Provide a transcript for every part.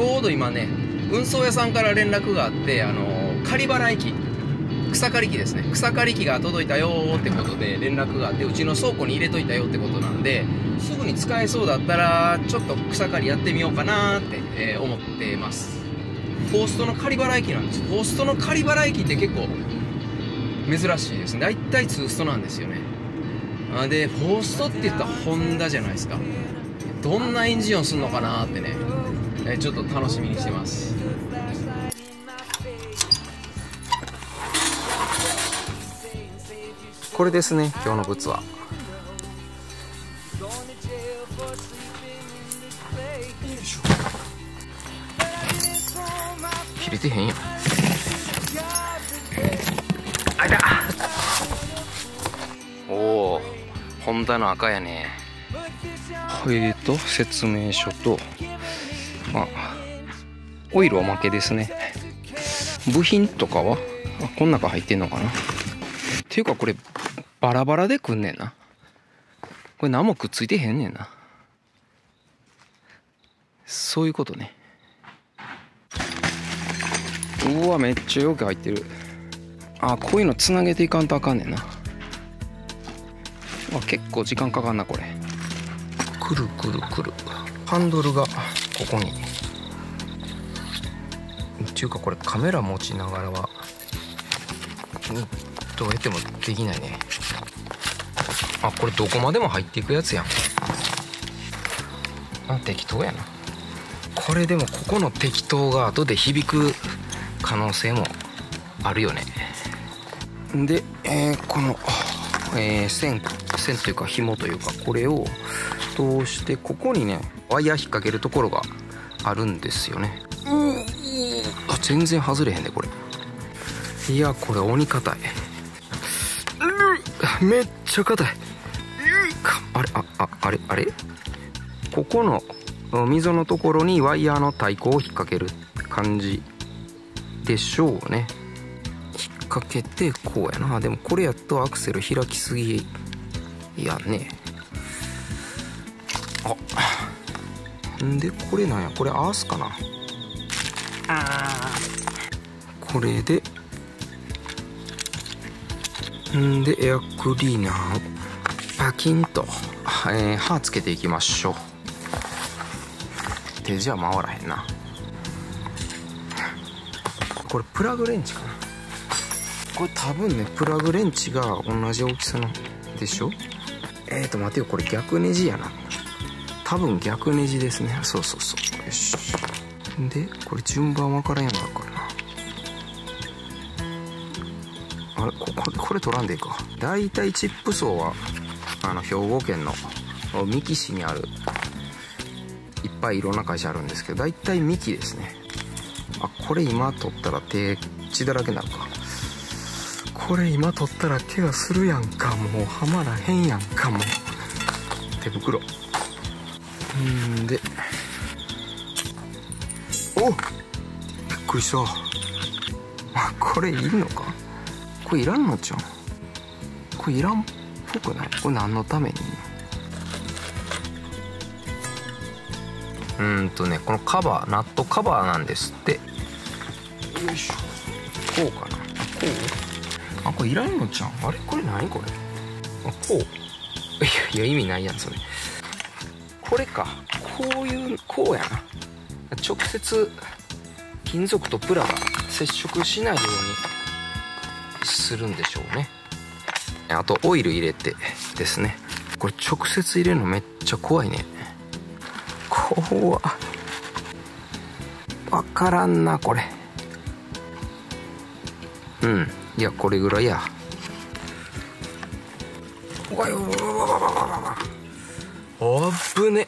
ょうど今ね運送屋さんから連絡があってあの仮払い機草刈り機ですね。草刈り機が届いたよってことで連絡があってうちの倉庫に入れといたよってことなんですぐに使えそうだったらちょっと草刈りやってみようかなって、えー、思ってます。ポーストの仮払い機なんです。ポーストの仮払い機って結構珍しいですね。大体ツーストなんですよね。でポーストって言ったらホンダじゃないですか。どんなエンジン音するのかなってね、えー、ちょっと楽しみにしてます。これですね今日の靴は。切れてへんやん。あいた。おおホンダの赤やね。えーと説明書とまあオイルおまけですね。部品とかはあこん中入ってんのかな。っていうかこれバラバラでくんねんな。これ何もくっついてへんねんな。そういうことね。うわめっちゃ容器入ってる。あこういうのつなげていかんとあかんねんな。あ結構時間かかんなこれ。くるくるくる。ハンドルがここに。っていうかこれカメラ持ちながらはどうやってもできないね。あこれどこまでも入っていくやつやん。あ適当やな。これでもここの適当が後で響く可能性もあるよね。で、えー、この、えー、線線というか紐というかこれを通してここにねワイヤー引っ掛けるところがあるんですよね。あ全然外れへんねこれ。いやこれ鬼硬い。めっちゃ硬い。あれあああれあれ？ここの溝のところにワイヤーの太鼓を引っ掛ける感じでしょうね。引っ掛けてこうやな。でもこれやとアクセル開きすぎやね。あ。んでこれなんや？これアースかな？これで。んでエアクリーナーをパキンと、えー、刃つけていきましょう。手じゃ回らへんな。これプラグレンチかな？これ多分ねプラグレンチが同じ大きさのでしょ？えーと待てよこれ逆ネジやな。多分逆ネジですね。そうそうそう。よし。でこれ順番分からんやんだからな。あれこここれ取らんでいいか。大体チップ層はあの兵庫県の三木市にあるいっぱいいろんな会社あるんですけど大体三木ですね。あこれ今取ったら手血だらけになるか。これ今取ったら怪我するやんか。もうはまらへんやんかも。う手袋。うんで。おっびっくりした。あこれいんのか？これいらんのじゃんこれいらんっぽくない？これ何のために？うんとねこのカバーナットカバーなんですって。よいしょ。こうかな。こう？あこれいらんのじゃんあれ？これ何これ？あこう？いやいや意味ないやんそれ。これか。こういうこうやな。直接金属とプラが接触しないようにするんでしょうね。あとオイル入れてですね。これ直接入れるのめっちゃ怖いね。怖。わからんなこれ。うんいやこれぐらいや。わよわわわわわわわあぶね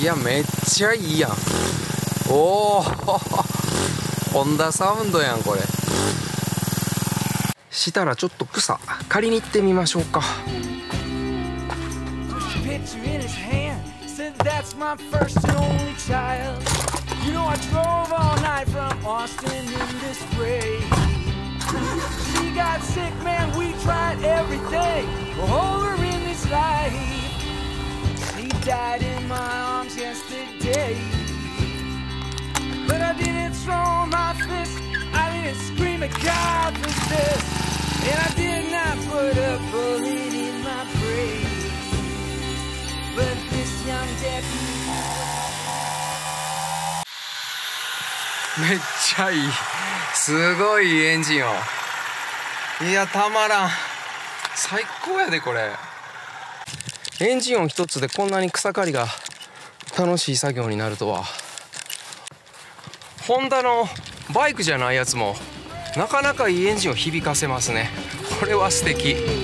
いやめっちゃいいやんおおホンダサウンドやんこれしたらちょっと草借りに行ってみましょうか That's my first and only child. You know, I drove all night from Austin in this rain. She got sick, man, we tried everything. to hold her in this life. She died in my arms yesterday. But I didn't throw my fist, I didn't scream at God for this. めっちゃいい。すごいエンジン音。いやたまらん。最高やでこれ。エンジン音一つでこんなに草刈りが楽しい作業になるとは。ホンダのバイクじゃないやつもなかなかいいエンジンを響かせますね。これは素敵。